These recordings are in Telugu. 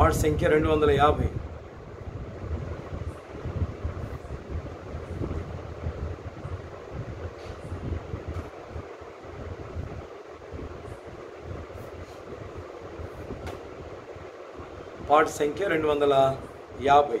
పాట సంఖ్య రెండు వందల యాభై పాట సంఖ్య రెండు వందల యాభై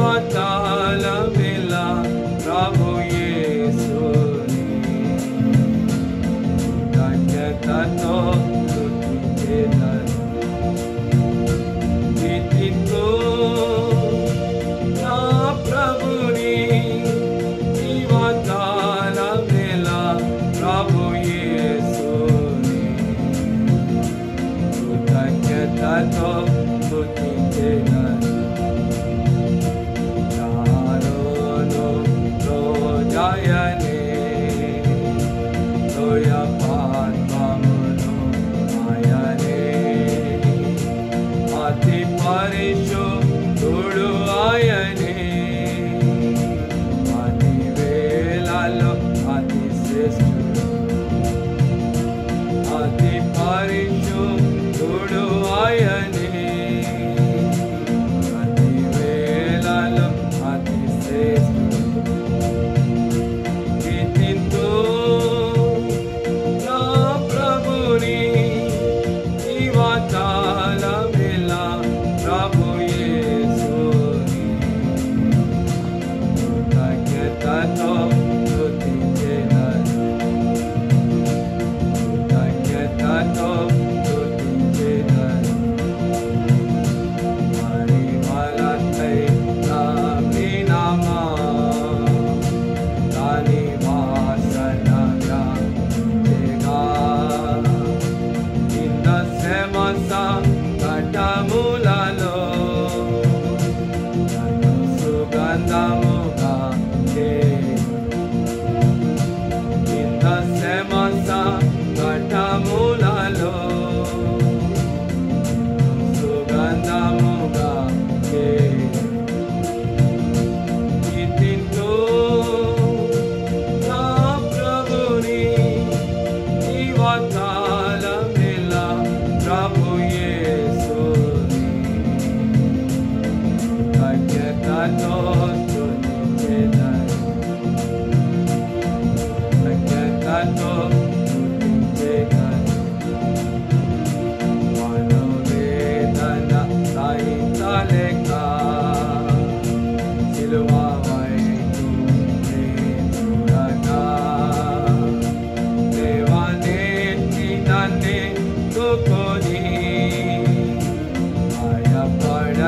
God, God.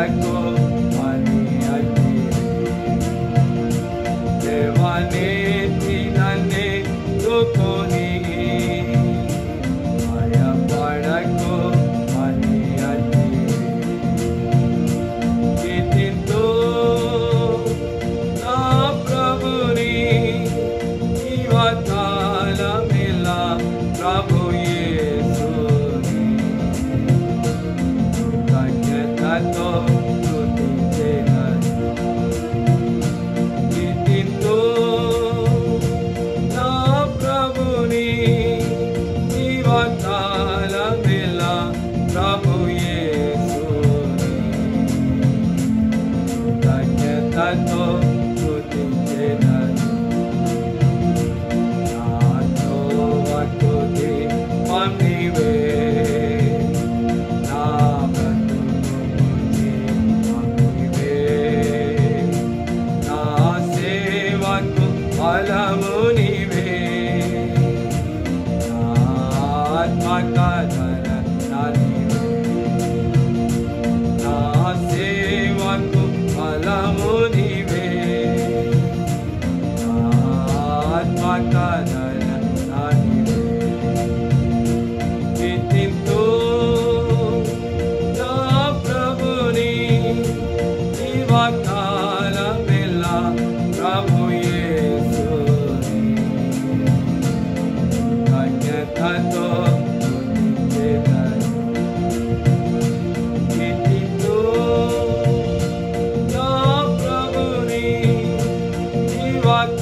like gold. walk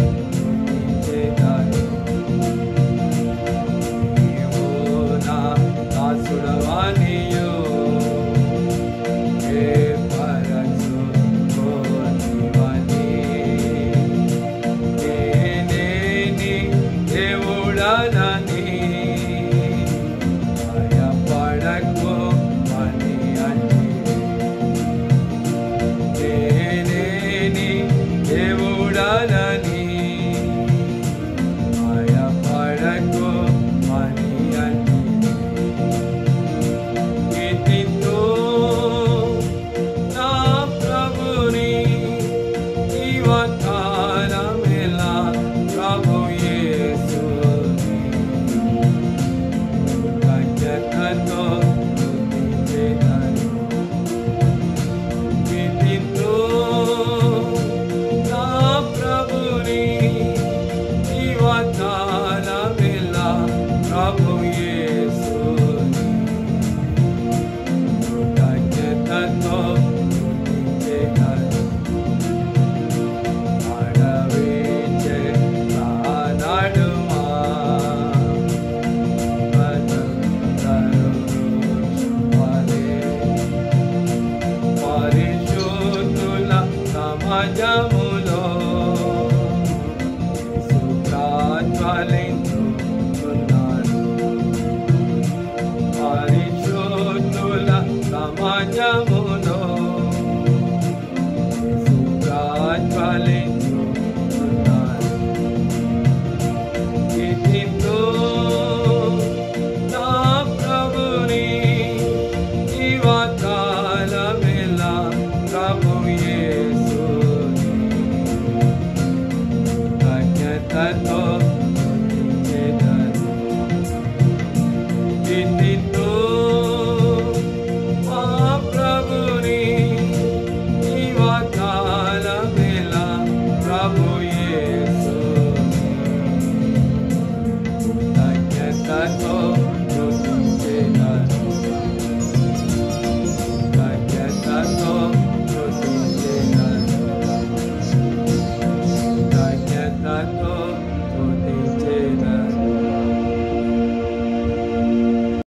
Raja that